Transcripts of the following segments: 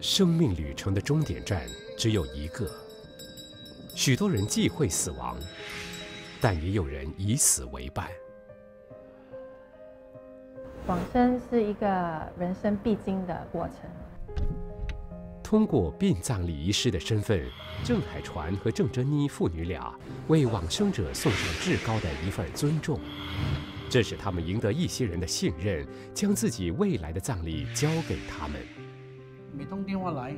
生命旅程的终点站只有一个。许多人忌讳死亡，但也有人以死为伴。往生是一个人生必经的过程。通过殡葬礼仪师的身份，郑海传和郑珍妮父女俩为往生者送上至高的一份尊重。这使他们赢得一些人的信任，将自己未来的葬礼交给他们。每通电话来，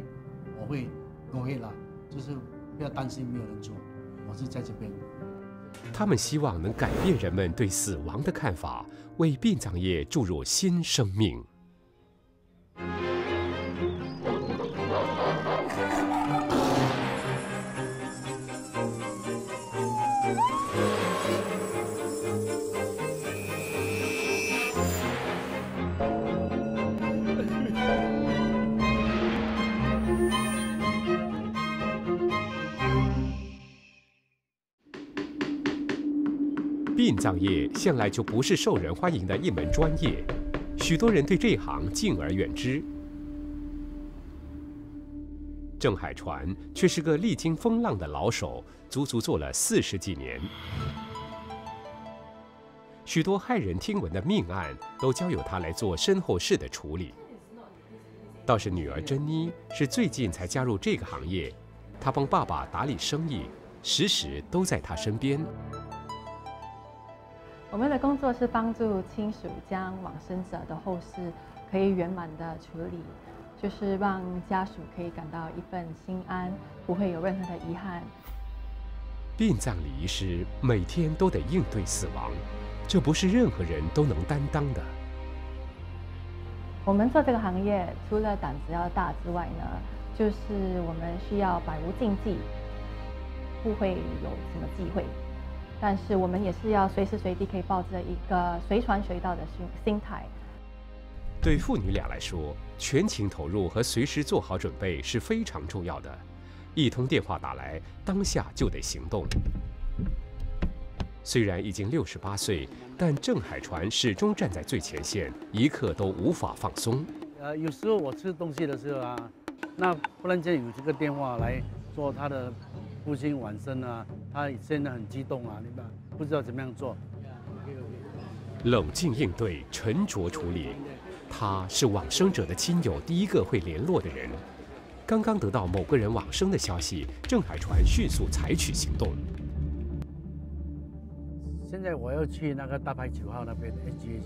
我会我会了，就是不要担心没有人做，我是在这边。他们希望能改变人们对死亡的看法，为殡葬业注入新生命。行业向来就不是受人欢迎的一门专业，许多人对这行敬而远之。郑海传却是个历经风浪的老手，足足做了四十几年。许多骇人听闻的命案都交由他来做身后事的处理。倒是女儿珍妮是最近才加入这个行业，她帮爸爸打理生意，时时都在他身边。我们的工作是帮助亲属将往生者的后事可以圆满的处理，就是让家属可以感到一份心安，不会有任何的遗憾。殡葬礼仪师每天都得应对死亡，这不是任何人都能担当的。我们做这个行业，除了胆子要大之外呢，就是我们需要百无禁忌，不会有什么忌讳。但是我们也是要随时随地可以抱着一个随传随到的心心态。对父女俩来说，全情投入和随时做好准备是非常重要的。一通电话打来，当下就得行动。虽然已经六十八岁，但郑海传始终站在最前线，一刻都无法放松。呃，有时候我吃东西的时候啊，那忽然间有这个电话来做他的。父亲晚生啊，他现在很激动啊，你们不知道怎么样做。冷静应对，沉着处理。他是往生者的亲友第一个会联络的人。刚刚得到某个人往生的消息，郑海传迅速采取行动。现在我要去那个大排九号那边 H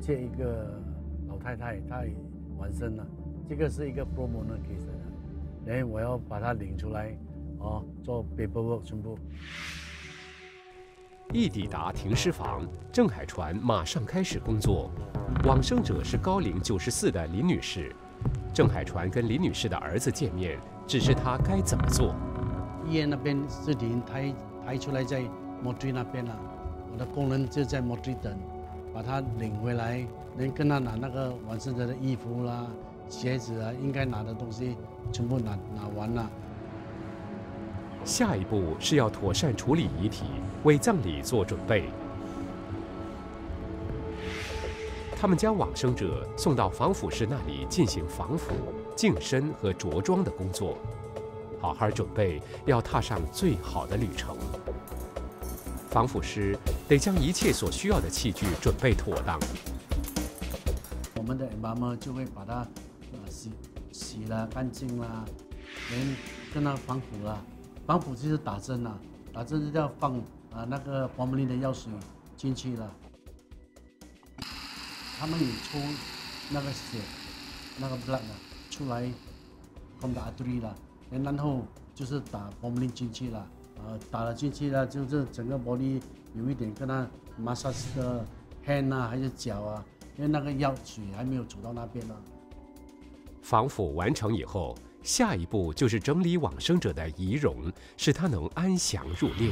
接一个老太太，她往生了。这个是一个 promo 的 case，然后我要把她领出来。哦，做 paperwork 全部。一抵达停尸房，郑海船马上开始工作。往生者是高龄九十四的林女士。郑海船跟林女士的儿子见面，指示他该怎么做。医院那边尸体抬抬出来在摩追那边了，我的工人就在摩追等，把他领回来，能跟他拿那个往生者的衣服啦、鞋子啊，应该拿的东西全部拿拿完了。下一步是要妥善处理遗体，为葬礼做准备。他们将往生者送到防腐师那里进行防腐、净身和着装的工作，好好准备，要踏上最好的旅程。防腐师得将一切所需要的器具准备妥当。我们的妈妈就会把它洗洗了干净啦，连跟它防腐了。防腐就是打针呐，打针是要放啊那个黄木林的药水进去了。他们有抽那个血，那个 blood 啊出来，from the artery 了，然后就是打黄木林进去了，呃打了进去了，就是整个 body 有一点跟他 massage 的 hand 啊还是脚啊，因为那个药水还没有走到那边呢。防腐完成以后。下一步就是整理往生者的仪容，使他能安详入殓。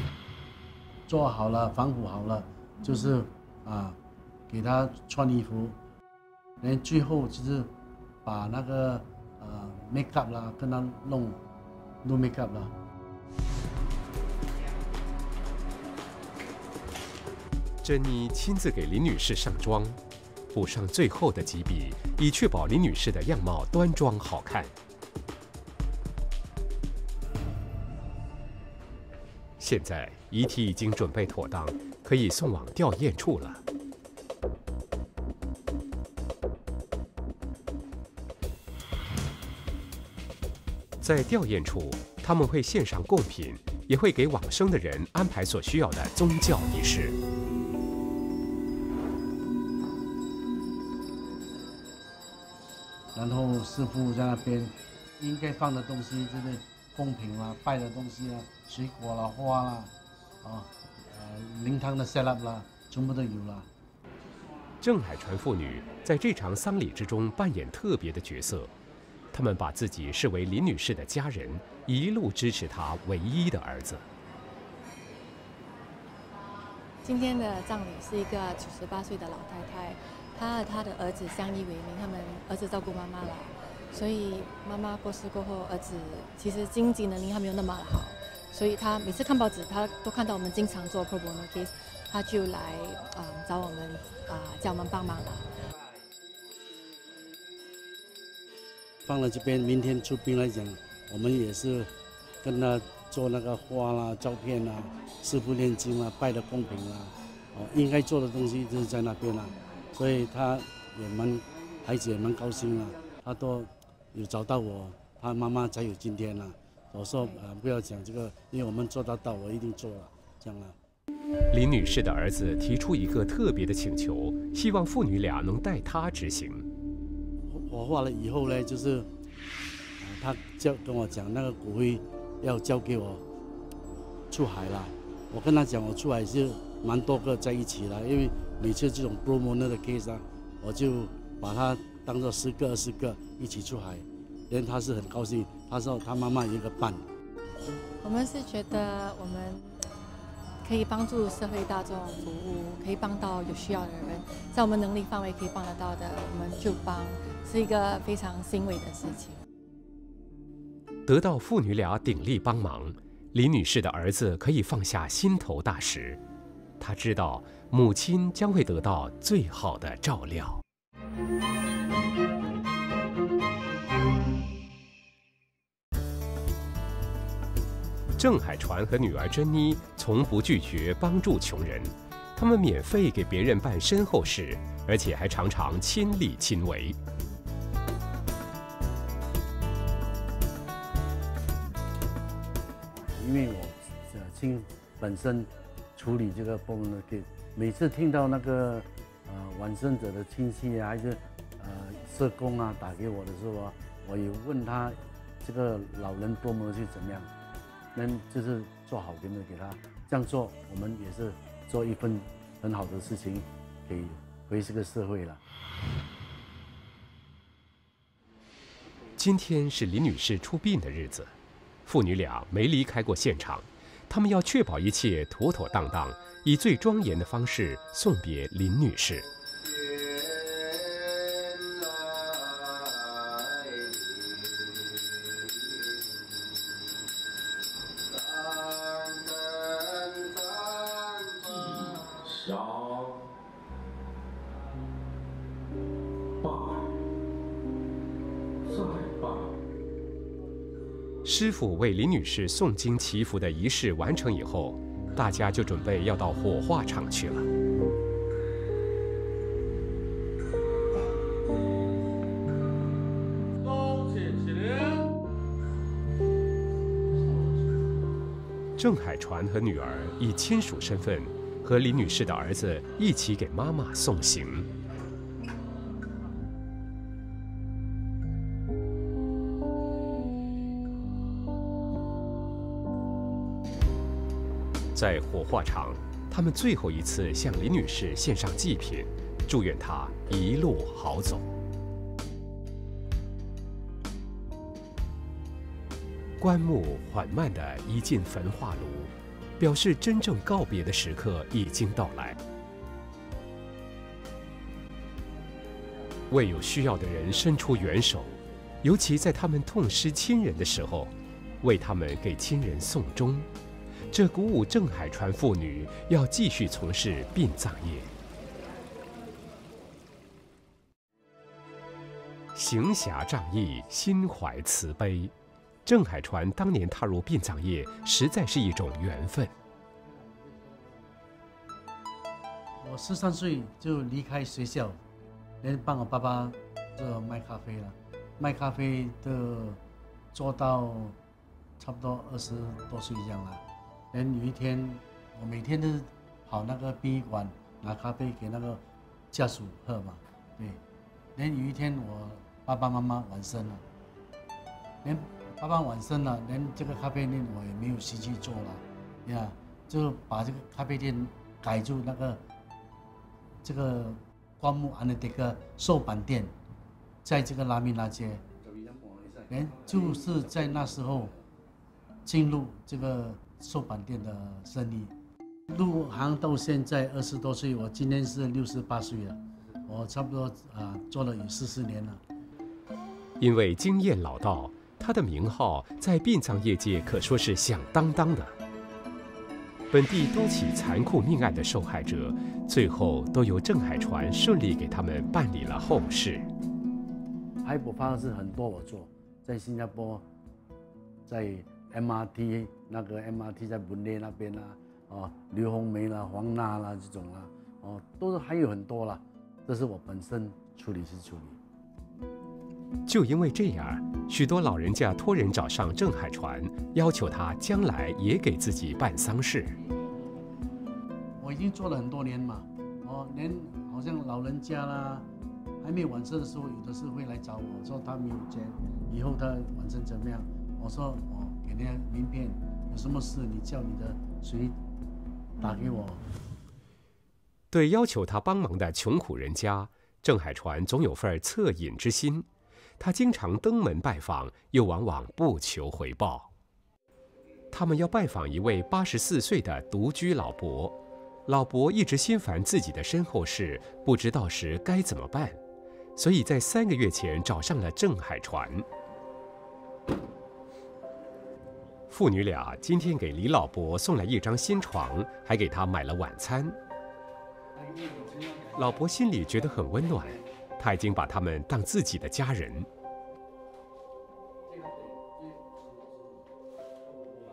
做好了，防腐好了，就是啊，给他穿衣服。连最后就是把那个呃 make up 啦，跟他弄弄 make up 啦。珍妮亲自给林女士上妆，补上最后的几笔，以确保林女士的样貌端庄好看。现在遗体已经准备妥当，可以送往吊唁处了。在吊唁处，他们会献上贡品，也会给往生的人安排所需要的宗教仪式。然后师傅在那边应该放的东西，就是贡品啦、拜的东西啦、水果啦、花啦，啊，呃，灵堂的 set up 啦，全部都有了。郑海传父女在这场丧礼之中扮演特别的角色，他们把自己视为林女士的家人，一路支持她唯一的儿子。今天的葬礼是一个九十八岁的老太太。她和她的儿子相依为命，他们儿子照顾妈妈了，所以妈妈过世过后，儿子其实经济能力还没有那么好，所以他每次看报纸，他都看到我们经常做 pro bono case，他就来啊找我们啊叫我们帮忙了。放了这边，明天出殡来讲，我们也是跟他做那个花啦、照片啦、师傅念经啦、拜的贡品啦，哦，应该做的东西就是在那边啦。所以他也蛮，孩子也蛮高兴了，他都有找到我，他妈妈才有今天了。我说呃不要讲这个，因为我们做得到，我一定做了，这样了。林女士的儿子提出一个特别的请求，希望父女俩能代他执行。火化了以后呢，就是，他叫跟我讲那个骨灰要交给我出海了。我跟他讲我出海是蛮多个在一起了，因为。每次这种 promoter 的 case 啊，我就把他当做十个二十个一起出海，因为他是很高兴。他说他妈妈有个伴。我们是觉得我们可以帮助社会大众服务，可以帮到有需要的人，在我们能力范围可以帮得到的，我们就帮，是一个非常欣慰的事情。得到父女俩鼎力帮忙，李女士的儿子可以放下心头大石。他知道母亲将会得到最好的照料。郑海传和女儿珍妮从不拒绝帮助穷人，他们免费给别人办身后事，而且还常常亲力亲为。因为我亲本身。处理这个崩呢，给每次听到那个呃往生者的亲戚啊，还是社工啊打给我的时候啊，我也问他这个老人多么去怎么样，能就是做好点的给他这样做，我们也是做一份很好的事情，给回这个社会了。今天是林女士出殡的日子，父女俩没离开过现场。他们要确保一切妥妥当当，以最庄严的方式送别林女士。师傅为林女士诵经祈福的仪式完成以后，大家就准备要到火化场去了。郑海传和女儿以亲属身份，和林女士的儿子一起给妈妈送行。在火化场，他们最后一次向林女士献上祭品，祝愿她一路好走。棺木缓慢地移进焚化炉，表示真正告别的时刻已经到来。为有需要的人伸出援手，尤其在他们痛失亲人的时候，为他们给亲人送终。这鼓舞郑海川父女要继续从事殡葬业。行侠仗义，心怀慈悲，郑海传当年踏入殡葬业，实在是一种缘分。我十三岁就离开学校，连帮我爸爸做卖咖啡了，卖咖啡的做到差不多二十多岁这样了。连有一天，我每天都跑那个殡仪馆拿咖啡给那个家属喝嘛，对。连有一天我爸爸妈妈完生了，连。爸爸晚生了，连这个咖啡店我也没有时间做了，呀，就把这个咖啡店改做那个这个光木安的这个寿板店，在这个拉米拉街，连就是在那时候进入这个寿板店的生意，入行到现在二十多岁，我今年是六十八岁了，我差不多啊做了有四十年了，因为经验老道。他的名号在殡葬业界可说是响当当的。本地多起残酷命案的受害者，最后都由郑海传顺利给他们办理了后事。海捕方式很多，我做在新加坡，在 MRT 那个 MRT 在文列那边啊，哦，刘红梅啦、黄娜啦这种啦，哦，都是还有很多啦，这是我本身处理是处理。就因为这样，许多老人家托人找上郑海传，要求他将来也给自己办丧事。我已经做了很多年嘛，哦，连好像老人家啦，还没有完事的时候，有的是会来找我说他没有钱，以后他完成怎么样？我说我给你名片，有什么事你叫你的谁打给我。对要求他帮忙的穷苦人家，郑海传总有份恻隐之心。他经常登门拜访，又往往不求回报。他们要拜访一位八十四岁的独居老伯，老伯一直心烦自己的身后事，不知道时该怎么办，所以在三个月前找上了郑海船。父女俩今天给李老伯送来一张新床，还给他买了晚餐。老伯心里觉得很温暖。他已经把他们当自己的家人。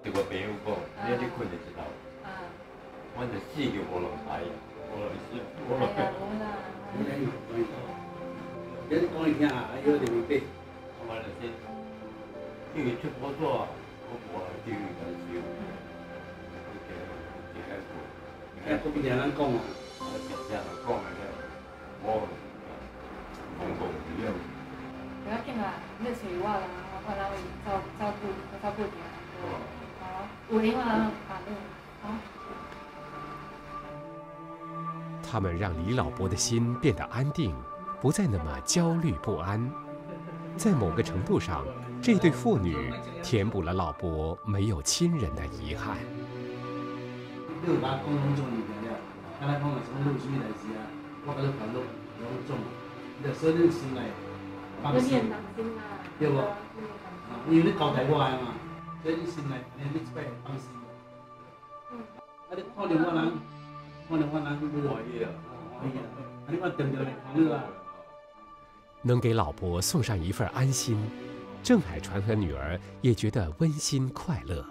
这个朋友讲，你你困就知道。啊。我不，要紧啦，你找我啦，我来照照顾照顾你。好，有闲话啊，他们让李老伯的心变得安定，不再那么焦虑不安。在某个程度上，这对父女填补了老伯没有亲人的遗憾。六八公公做你的了，刚才讲了什么六岁代志啊？我把这盘都拢种。就说恁心来放心，对不？因为你交代我的嘛，所以你心来，你你这边放心。啊，你看到我人，看到我人就可以了，可以了。啊，你我定定来看你啦。能给老婆送上一份安心，郑海传和女儿也觉得温馨快乐。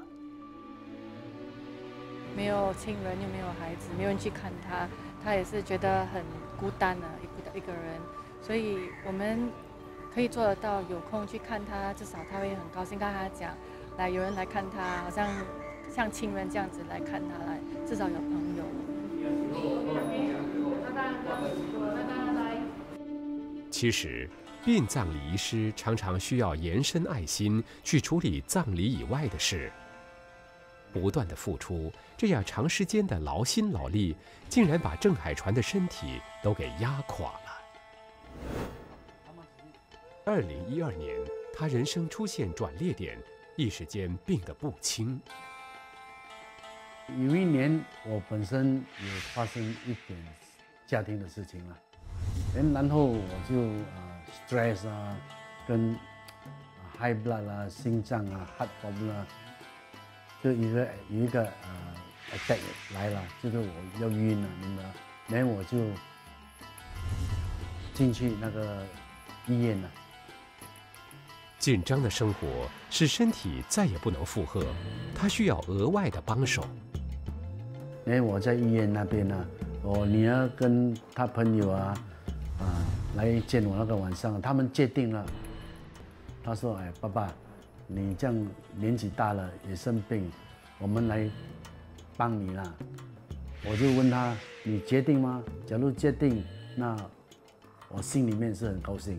没有亲人，又没有孩子，没有人去看他，他也是觉得很孤单的，一个一个人。所以我们可以做得到，有空去看他，至少他会很高兴。跟他讲，来有人来看他，好像像亲人这样子来看他，来至少有朋友。其实，殡葬礼仪师常常需要延伸爱心去处理葬礼以外的事，不断的付出，这样长时间的劳心劳力，竟然把郑海船的身体都给压垮。二零一二年，他人生出现转捩点，一时间病得不轻。有一年，我本身有发生一点家庭的事情了，然后我就啊 stress 啊，跟 high blood 啊，心脏啊，heart problem 啊，就一个有一个呃 attack 来了，就是我要晕了，明白？然后我就进去那个医院了。紧张的生活使身体再也不能负荷，他需要额外的帮手。哎，我在医院那边呢，我女儿跟她朋友啊，啊来见我那个晚上，他们决定了。他说：“哎，爸爸，你这样年纪大了也生病，我们来帮你啦。”我就问他：“你决定吗？假如决定，那我心里面是很高兴，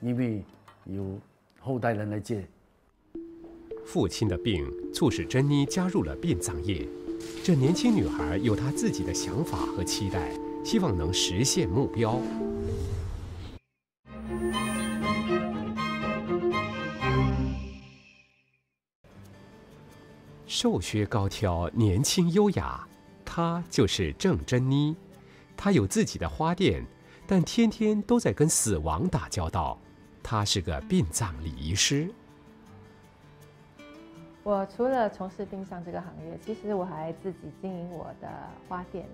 因为有后代人来接。”父亲的病促使珍妮加入了殡葬业。这年轻女孩有她自己的想法和期待，希望能实现目标。瘦削高挑，年轻优雅，她就是郑珍妮。她有自己的花店，但天天都在跟死亡打交道。她是个殡葬礼仪师。我除了从事殡葬这个行业，其实我还自己经营我的花店。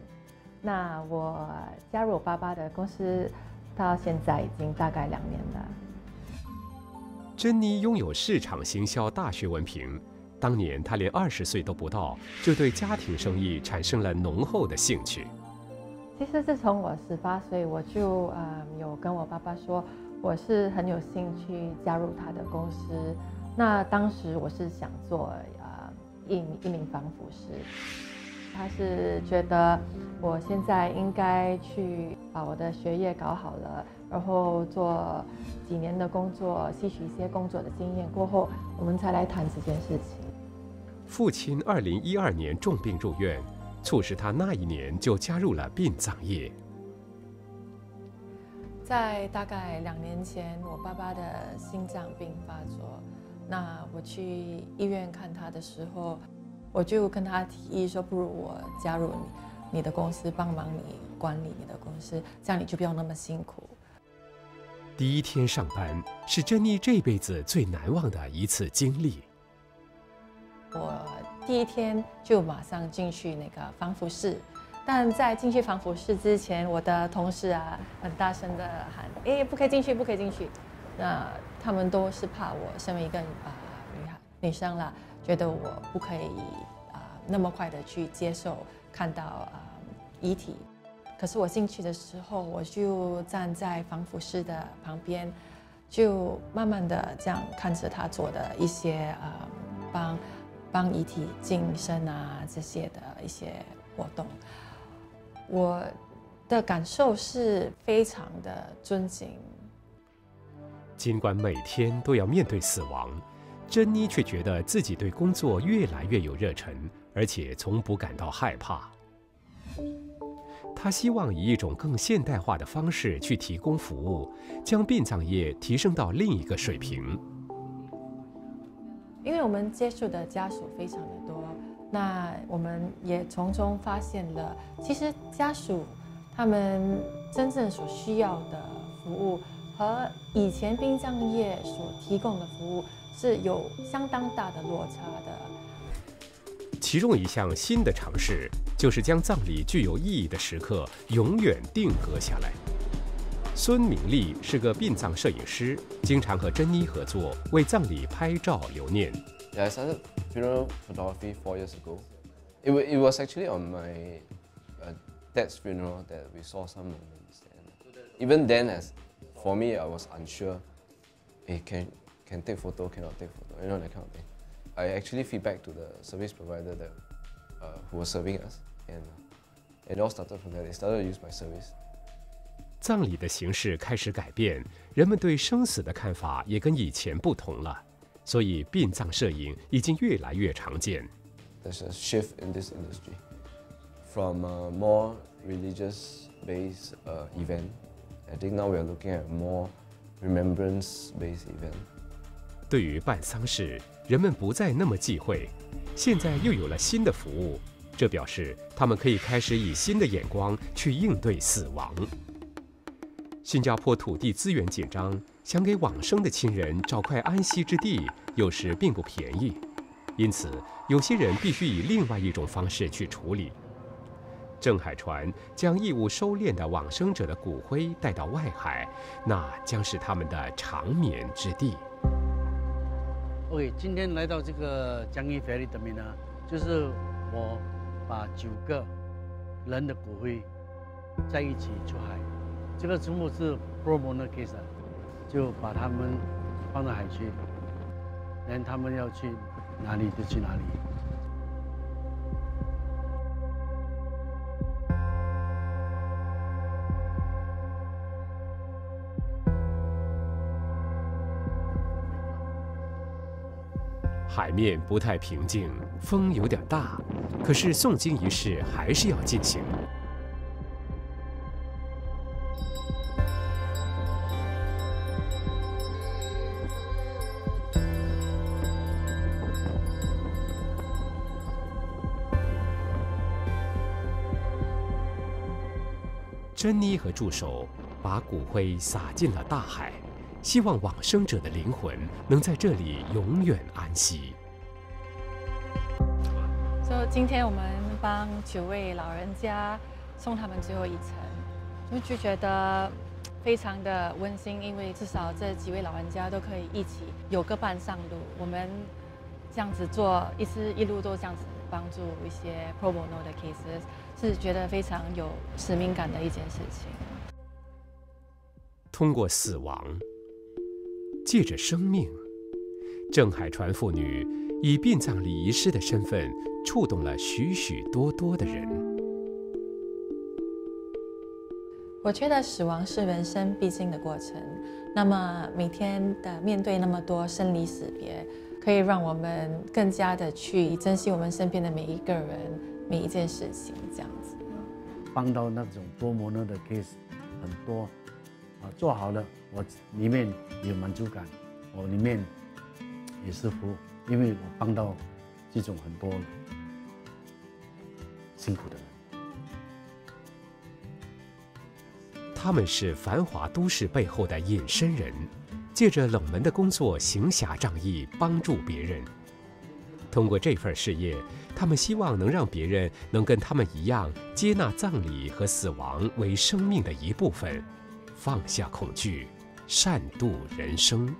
那我加入我爸爸的公司，到现在已经大概两年了。珍妮拥有市场行销大学文凭，当年她连二十岁都不到，就对家庭生意产生了浓厚的兴趣。其实自从我十八岁，我就呃有跟我爸爸说，我是很有兴趣加入他的公司。那当时我是想做呃一一名防腐师，他是觉得我现在应该去把我的学业搞好了，然后做几年的工作，吸取一些工作的经验过后，我们才来谈这件事情。父亲二零一二年重病入院，促使他那一年就加入了殡葬业。在大概两年前，我爸爸的心脏病发作。那我去医院看他的时候，我就跟他提议说，不如我加入你你的公司，帮忙你管理你的公司，这样你就不用那么辛苦。第一天上班是珍妮这辈子最难忘的一次经历。我第一天就马上进去那个防腐室，但在进去防腐室之前，我的同事啊很大声的喊：“哎，不可以进去，不可以进去。”那他们都是怕我身为一个啊女孩女生啦，觉得我不可以啊那么快的去接受看到啊遗体。可是我进去的时候，我就站在防腐室的旁边，就慢慢的这样看着他做的一些啊帮帮遗体净身啊这些的一些活动。我的感受是非常的尊敬。尽管每天都要面对死亡，珍妮却觉得自己对工作越来越有热忱，而且从不感到害怕。她希望以一种更现代化的方式去提供服务，将殡葬业提升到另一个水平。因为我们接触的家属非常的多，那我们也从中发现了，其实家属他们真正所需要的服务。和以前殡葬业所提供的服务是有相当大的落差的。其中一项新的尝试，就是将葬礼具有意义的时刻永远定格下来。孙明丽是个殡葬摄影师，经常和珍妮合作，为葬礼拍照留念。Yeah, I started funeral photography four years ago. It it was actually on my dad's funeral that we saw some moments. Even then, as for me, I was unsure. Hey, can can take photo, cannot take photo, you know that kind of thing. I actually feedback to the service provider that uh, who was serving us, and it all started from there. They started to use my service. 葬礼的形式开始改变，人们对生死的看法也跟以前不同了， 所以殡葬摄影已经越来越常见。There's a shift in this industry from a more religious-based uh, event I think now we are looking at more remembrance-based event. 对于办丧事，人们不再那么忌讳。现在又有了新的服务，这表示他们可以开始以新的眼光去应对死亡。新加坡土地资源紧张，想给往生的亲人找块安息之地，有时并不便宜，因此有些人必须以另外一种方式去处理。郑海船将义务收敛的往生者的骨灰带到外海，那将是他们的长眠之地。OK，今天来到这个江阴 Ferry 的面呢，就是我把九个人的骨灰在一起出海，这个全部是 pro bono case，就把他们放到海去，连他们要去哪里就去哪里。海面不太平静，风有点大，可是诵经仪式还是要进行。珍妮和助手把骨灰撒进了大海。希望往生者的灵魂能在这里永远安息。所以今天我们帮九位老人家送他们最后一程，就就觉得非常的温馨，因为至少这几位老人家都可以一起有个伴上路。我们这样子做，一直一路都这样子帮助一些 pro bono 的 cases，是觉得非常有使命感的一件事情。通过死亡。借着生命，郑海传父女以殡葬礼仪师的身份，触动了许许多多的人。我觉得死亡是人生必经的过程，那么每天的面对那么多生离死别，可以让我们更加的去珍惜我们身边的每一个人、每一件事情，这样子。帮到那种多模呢的 case 很多。啊，做好了，我里面有满足感，我里面也是福，因为我帮到这种很多辛苦的人。他们是繁华都市背后的隐身人，借着冷门的工作行侠仗义，帮助别人。通过这份事业，他们希望能让别人能跟他们一样，接纳葬礼和死亡为生命的一部分。放下恐惧，善度人生。